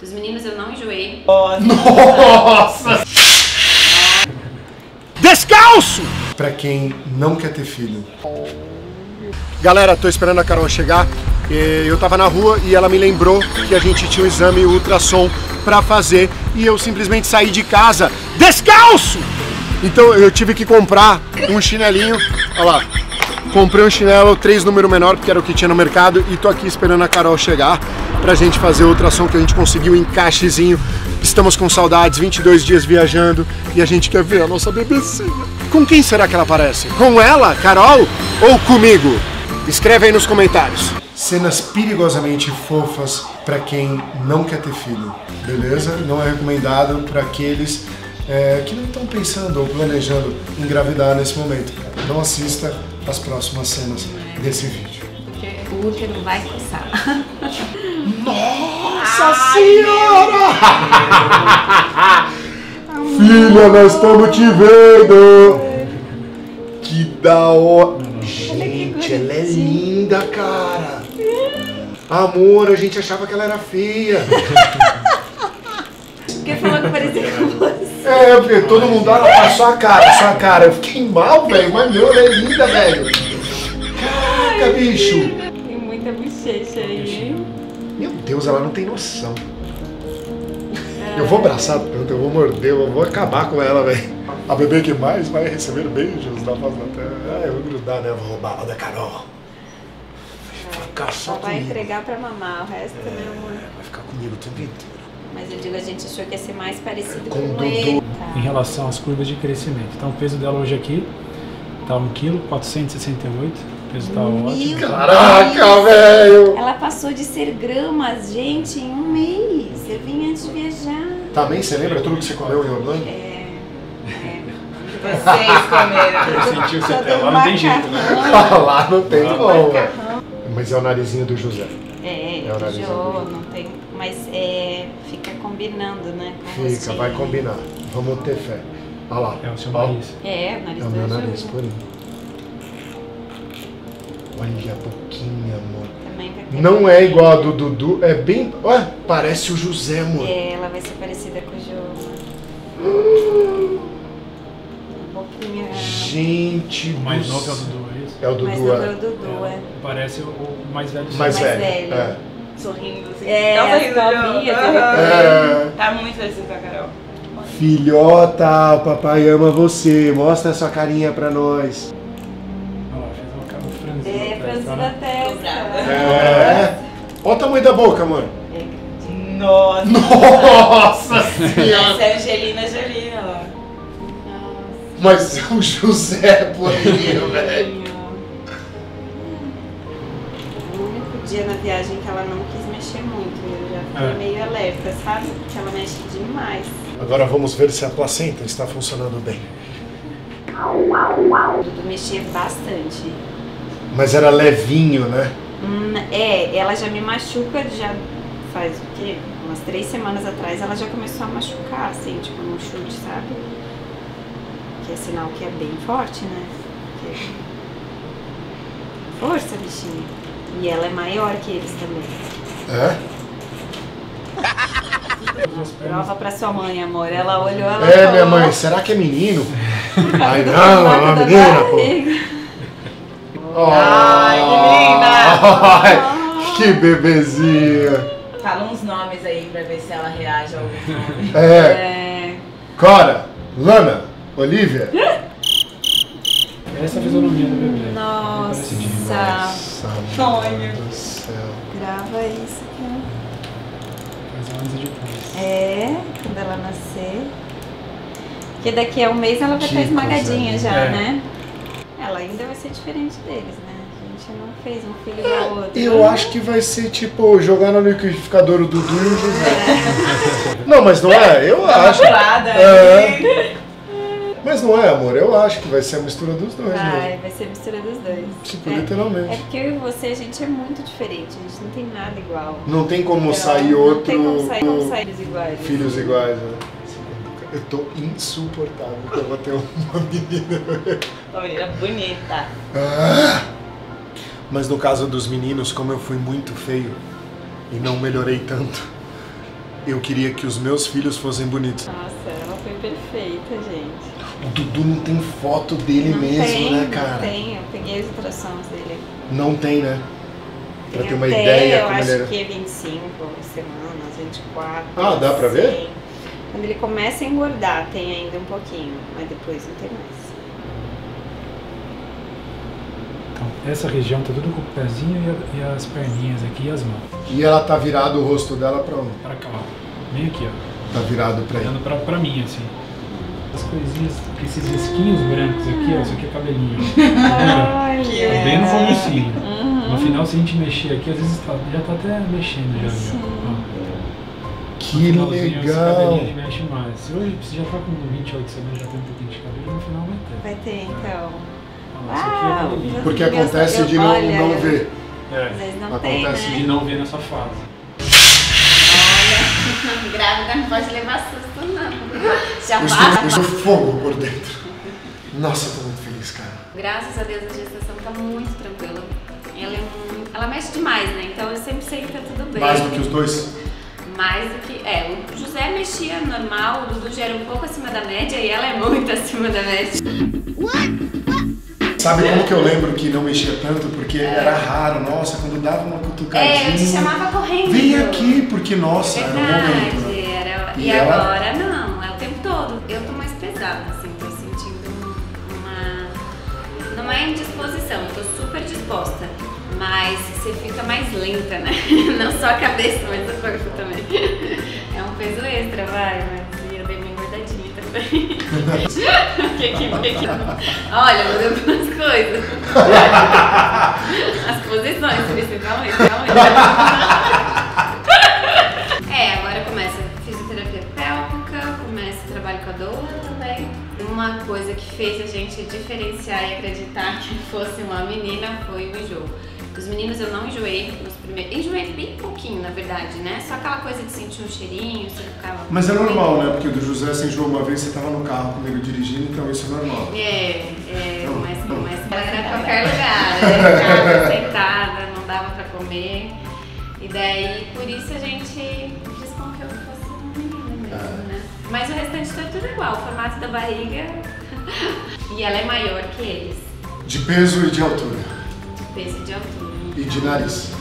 Dos meninos eu não enjoei. Nossa! Descalço! Pra quem não quer ter filho. Galera, tô esperando a Carol chegar. Eu tava na rua e ela me lembrou que a gente tinha um exame ultrassom pra fazer e eu simplesmente saí de casa descalço! Então eu tive que comprar um chinelinho. Olha lá. Comprei um chinelo, três número menor, porque era o que tinha no mercado, e tô aqui esperando a Carol chegar pra gente fazer o ultrassom que a gente conseguiu um encaixezinho. Estamos com saudades, 22 dias viajando, e a gente quer ver a nossa bebecinha. Com quem será que ela aparece? Com ela, Carol, ou comigo? Escreve aí nos comentários. Cenas perigosamente fofas pra quem não quer ter filho, beleza? Não é recomendado pra aqueles é, que não estão pensando ou planejando engravidar nesse momento. Não assista as próximas cenas desse vídeo. Porque o útero vai coçar. Nossa senhora! Filha, nós estamos te vendo! Que da hora! Gente, ela é linda, cara! Amor, a gente achava que ela era feia. Porque falou que parecia com você. É, porque todo mundo olha pra sua cara, sua cara. Eu fiquei mal, velho, mas meu, ela é linda, velho. Caraca, bicho! Tem muita bochecha aí, hein? Meu Deus, ela não tem noção. Eu vou abraçar tanto, eu vou morder, eu vou acabar com ela, velho. A bebê que mais vai receber beijos da face da terra. Ah, eu vou grudar, né? Eu vou roubar a da Carol. Vai ficar só vai comigo. entregar pra mamar, o resto, meu amor. É, vai ficar comigo o tempo inteiro. Mas eu digo, a gente achou que ia ser mais parecido Com com, o Dudu. ele. em Tá. relação às curvas de crescimento. Então o peso dela hoje aqui tá 1 kg 468, o peso tá ótimo. Meu Caraca, velho! Ela passou de ser gramas, gente, em um mês. Eu vim antes de viajar. Também, você lembra tudo que você comeu em Orlando? É. é. Vocês comeram. Sentiu você Todo até lá, não tem jeito, né? Lá não tem como. Mas é o narizinho do José. É, É dele. não tem. Mas é, fica combinando, né? Com Fica, rostinho. vai combinar. Vamos ter fé. Olha lá. É o seu Ó, nariz. É, o nariz É o do meu nariz, por aí. Olha a boquinha, amor. Não é igual a do Dudu, é bem. Ué, parece o José, amor. É, ela vai ser parecida com o Jô. Um pouquinho. Gente. O mais do novo é o. Dudu, é isso? É o Dudu, não é. é o Dudu, é. Parece o, o mais velho. Mais, mais velho. velho. É. Sorrindo assim. É, Tá Jô. de Aham. É. Tá muito parecido com a Carol. Filhota, o papai ama você. Mostra essa carinha pra nós. Olha. É, franzida a né? testa. É. Olha o tamanho da boca, amor. Nossa. Nossa Essa é Angelina Jolie, ó. Nossa. Mas o José é poderia, velho. Dia na viagem que ela não quis mexer muito, eu já fiquei É. meio alerta, sabe? Porque ela mexe demais. Agora vamos ver se a placenta está funcionando bem. O Dudu mexia bastante. Mas era levinho, né? Hum, é, ela já me machuca, já faz o quê? Umas três semanas atrás ela já começou a machucar, assim, tipo num chute, sabe? Que é sinal que é bem forte, né? Que- Força, bichinha. E ela é maior que eles também. É? Prova pra sua mãe, amor. Ela olhou, ela É, falou, minha mãe, será que é menino? Ai, "Tá não, é uma menina, pô. barriga." Ai, que linda! Ai, que bebezinha. Fala uns nomes aí pra ver se ela reage ao nome. É, É, Cora, Lana, Olivia. Essa é a fisionomia do bebê. Nossa. Nossa, Sonho. do céu. Grava isso aqui. Faz antes e depois. É, quando ela nascer. Porque daqui a um mês ela vai estar esmagadinha coisa já, linda. né? Ela ainda vai ser diferente deles, né? A gente não fez um filho igual ao outro. Eu acho que vai ser tipo jogar no liquidificador o Dudu e o José. Não, mas não é? Eu acho. Calculada. É. Mas não é, amor? Eu acho que vai ser a mistura dos dois mesmo. Vai, vai ser a mistura dos dois. Tipo, É, literalmente. é porque eu e você, a gente é muito diferente. A gente não tem nada igual. Não tem como Então, sair não outro. tem como sair, como sair os iguais. Filhos iguais, né? Eu tô insuportável que eu vou ter uma menina. Uma menina bonita. Ah! Mas no caso dos meninos, como eu fui muito feio e não melhorei tanto, eu queria que os meus filhos fossem bonitos. Nossa, perfeita, gente. O Dudu não tem foto dele Não mesmo, tem, né, não cara? tem. Eu peguei os ultrassons dele. Não tem, né? Pra Tem ter uma até, ideia eu como acho ele era. que 25 semanas, 24. Ah, dá pra ver? Sim. Quando ele começa a engordar, tem ainda um pouquinho, mas depois não tem mais. Então, essa região tá tudo com o pezinho e, a- e as perninhas aqui e as mãos. E ela tá virado o rosto dela pra onde? Pra cá, ó. Bem aqui, ó. Tá virado pra ele. Olhando pra, pra mim, assim. As coisinhas, esses risquinhos brancos aqui, ó. Isso aqui é cabelinho. ó. Olha! É bem no comecinho. Uhum. No final, se a gente mexer aqui, às vezes tá- já tá até mexendo já, viu? Ó. Que Esse legal! mexe mais. Se hoje você já tá com 28 semanas, já tem um pouquinho de cabelo, no final vai ter. Vai ter então. Ó, Esse aqui é o Uau! cabelinho. Porque acontece de não, olha, não ver. Às É, vezes não tem, Acontece né? de não ver nessa fase. Olha, grávida pode levar susto, não. Já Eu vai. estou, eu estou fogo por dentro. Nossa, eu tô muito feliz, cara. Graças a Deus a gestação tá muito tranquila. Ela, é muito- ela mexe demais, né? Então eu sempre sei que tá tudo bem. Mais do que os dois? Mais do que. É, o José mexia normal, o Dudu já era um pouco acima da média e ela é muito acima da média. Sabe como que eu lembro que não mexia tanto? Porque era raro, nossa, quando dava uma cutucadinha. É, eu te chamava correndo. Vem aqui, porque nossa, era um momento. Né? E E, ela? agora não, é o tempo todo. Eu tô mais pesada, assim, tô sentindo um- uma. Não é indisposição, eu tô super disposta. Mas você fica mais lenta, né? Não só a cabeça, mas o corpo também. É um peso extra, vai, mas eu dei uma engordadinha também. que que. Olha, mudou duas coisas. As posições, principalmente. realmente. Fez a gente diferenciar e acreditar que fosse uma menina foi o enjoo. Os meninos eu não enjoei nos primeiros. Enjoei bem pouquinho, na verdade, né? Só aquela coisa de sentir um cheirinho, você ficava. Mas é normal, né? Porque o do José você enjoou uma vez, você tava no carro comigo dirigindo, então isso é normal. É, é, Não, mas, não. mas era qualquer lugar, né? Sentada, não dava pra comer. E daí, por isso a gente desconfiou que fosse uma menina mesmo, né? Mas o restante tá tudo igual, o formato da barriga. E ela é maior que eles, De peso e de altura. de peso e de altura. E de nariz.